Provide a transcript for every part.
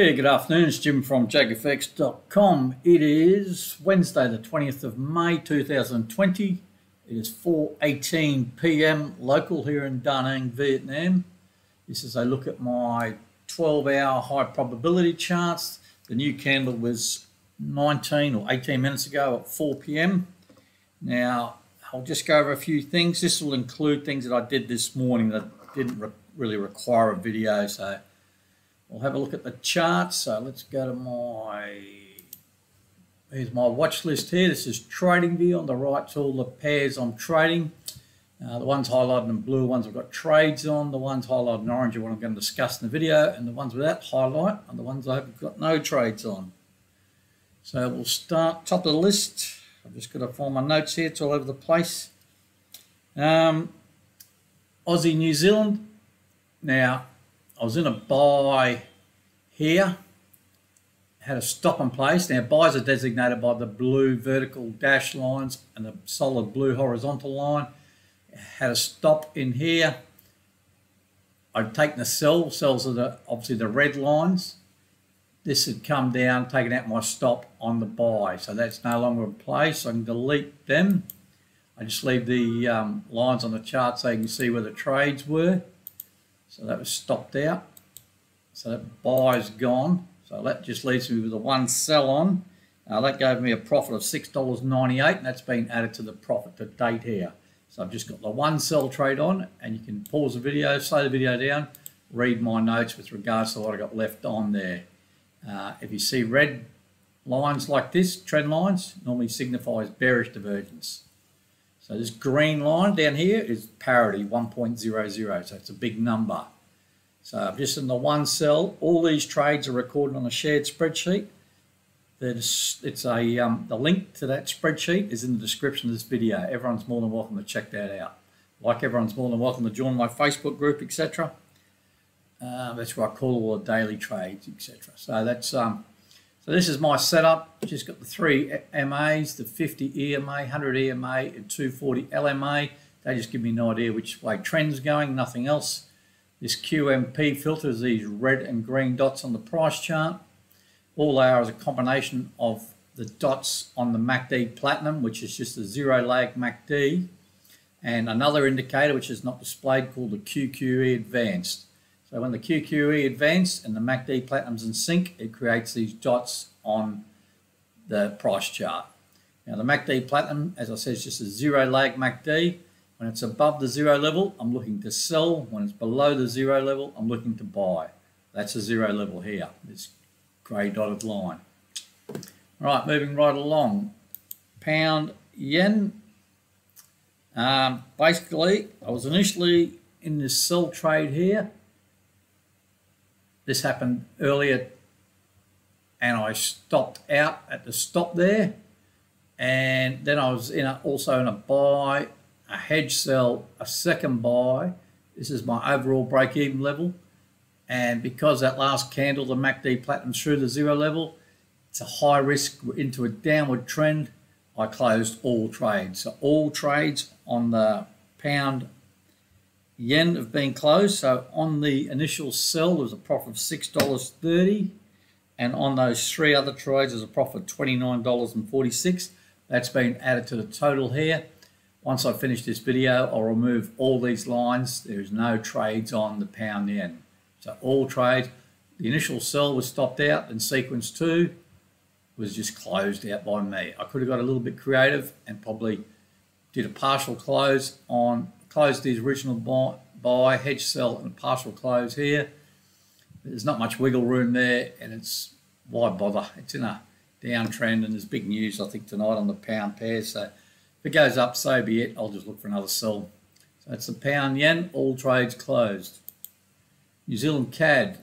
Yeah, good afternoon. It's Jim from jagfx.com. It is Wednesday, the 20th of May 2020. It is 4.18 p.m. local here in Da Nang, Vietnam. This is a look at my 12-hour high probability charts. The new candle was 19 or 18 minutes ago at 4 p.m. Now, I'll just go over a few things. This will include things that I did this morning that didn't re really require a video, so We'll have a look at the chart. So let's go to my, here's my watch list here. This is TradingView on the right all the pairs I'm trading. Uh, the ones highlighted in blue, ones I've got trades on, the ones highlighted in orange are what I'm going to discuss in the video, and the ones without highlight are the ones I've got no trades on. So we'll start top of the list. I've just got to find my notes here, it's all over the place. Um, Aussie New Zealand. Now, I was in a buy here, had a stop in place. Now buys are designated by the blue vertical dash lines and the solid blue horizontal line. Had a stop in here. I'd taken the sell, sells are the, obviously the red lines. This had come down, taken out my stop on the buy. So that's no longer in place. I can delete them. I just leave the um, lines on the chart so you can see where the trades were. So that was stopped out. So that buy's gone. So that just leaves me with a one sell on. Uh, that gave me a profit of $6.98 and that's been added to the profit to date here. So I've just got the one sell trade on and you can pause the video, slow the video down, read my notes with regards to what I got left on there. Uh, if you see red lines like this, trend lines, normally signifies bearish divergence. So this green line down here is parity 1.00, so it's a big number. So just in the one sell, all these trades are recorded on a shared spreadsheet. There's, it's a, um, the link to that spreadsheet is in the description of this video. Everyone's more than welcome to check that out. Like everyone's more than welcome to join my Facebook group, etc. Uh, that's where I call all the daily trades, etc. So that's um, so this is my setup. Just got the three MAs, the 50 EMA, 100 EMA, and 240 LMA. They just give me an idea which way trend's going, nothing else. This QMP filters these red and green dots on the price chart. All they are is a combination of the dots on the MACD Platinum, which is just a zero lag MACD, and another indicator which is not displayed called the QQE Advanced. So when the QQE advanced and the MACD Platinum's in sync, it creates these dots on the price chart. Now the MACD Platinum, as I said, is just a zero lag MACD. When it's above the zero level, I'm looking to sell. When it's below the zero level, I'm looking to buy. That's a zero level here, this grey dotted line. All right, moving right along. Pound yen. Um, basically, I was initially in this sell trade here this happened earlier and I stopped out at the stop there. And then I was in a, also in a buy, a hedge sell, a second buy. This is my overall break-even level. And because that last candle, the MACD platinum through the zero level, it's a high risk into a downward trend. I closed all trades. So all trades on the pound yen have been closed. So on the initial sell, there was a profit of $6.30. And on those three other trades, there's a profit of $29.46. That's been added to the total here. Once I finish this video, I'll remove all these lines. There's no trades on the pound yen. So all trades, the initial sell was stopped out and sequence two was just closed out by me. I could have got a little bit creative and probably did a partial close on close the original buy, buy, hedge sell and partial close here. There's not much wiggle room there and it's why bother? It's in a downtrend and there's big news I think tonight on the pound pair. So if it goes up, so be it. I'll just look for another sell. So it's the pound yen, all trades closed. New Zealand CAD.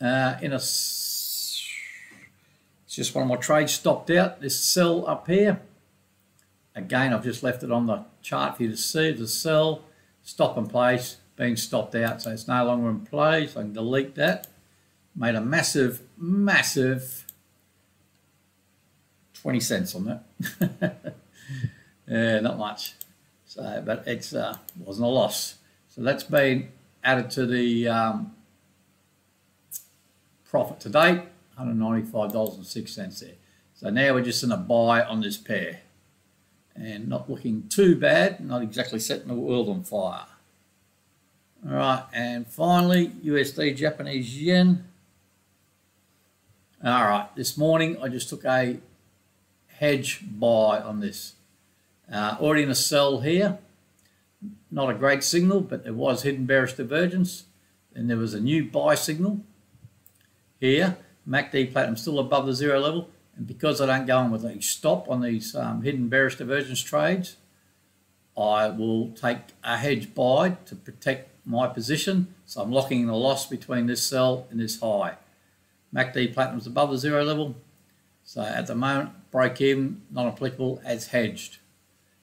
Uh, in a, it's just one of my trades stopped out. This sell up here. Again, I've just left it on the chart for you to see the sell, stop in place, being stopped out. So it's no longer in play. So I can delete that. Made a massive, massive 20 cents on that. yeah, not much. So, but it's uh, wasn't a loss. So that's been added to the um, profit to date, $195.06 there. So now we're just in a buy on this pair. And not looking too bad, not exactly setting the world on fire. All right, and finally, USD Japanese yen. All right, this morning I just took a hedge buy on this. Uh, already in a sell here. Not a great signal, but there was hidden bearish divergence. And there was a new buy signal here. MACD platinum still above the zero level. And because I don't go in with a stop on these um, hidden bearish divergence trades, I will take a hedge buy to protect my position. So I'm locking the loss between this sell and this high. MACD platinum is above the zero level. So at the moment, break even, not applicable as hedged.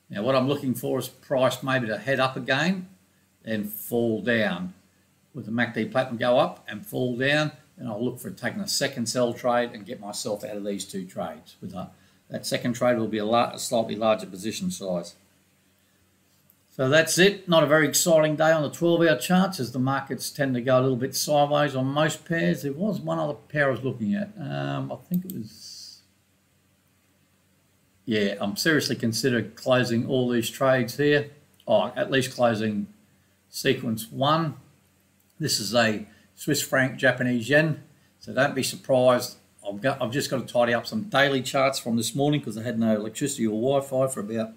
Now what I'm looking for is price maybe to head up again and fall down. With the MACD platinum go up and fall down, and I'll look for taking a second sell trade and get myself out of these two trades. With a, that second trade will be a, a slightly larger position size. So that's it. Not a very exciting day on the 12-hour charts as the markets tend to go a little bit sideways on most pairs. There was one other pair I was looking at. Um, I think it was yeah, I'm seriously considering closing all these trades here, or at least closing sequence one. This is a Swiss franc Japanese yen, so don't be surprised. I've, got, I've just got to tidy up some daily charts from this morning because I had no electricity or Wi-Fi for about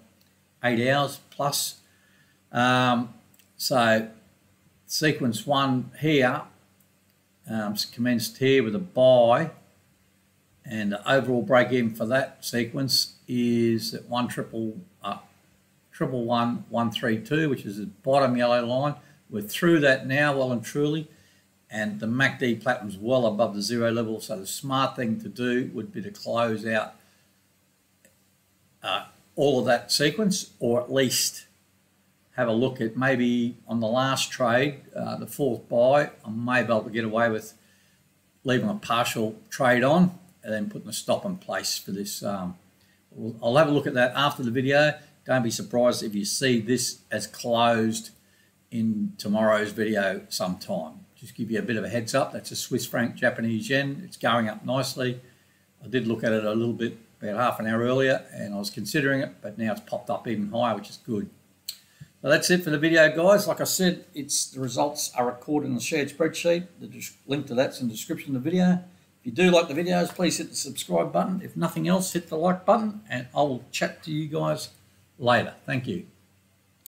eight hours plus. Um, so sequence one here um, commenced here with a buy and the overall break in for that sequence is at one triple uh, triple one one three two, which is the bottom yellow line. We're through that now, well and truly, and the MACD platinum's well above the zero level. So the smart thing to do would be to close out uh, all of that sequence, or at least have a look at maybe on the last trade, uh, the fourth buy, I may be able to get away with leaving a partial trade on and then putting a stop in place for this. Um, I'll have a look at that after the video. Don't be surprised if you see this as closed in tomorrow's video sometime. Just give you a bit of a heads up. That's a Swiss franc Japanese yen. It's going up nicely. I did look at it a little bit about half an hour earlier and I was considering it, but now it's popped up even higher, which is good. So that's it for the video, guys. Like I said, it's the results are recorded in the shared spreadsheet. The link to that's in the description of the video. If you do like the videos, please hit the subscribe button. If nothing else, hit the like button, and I will chat to you guys later. Thank you.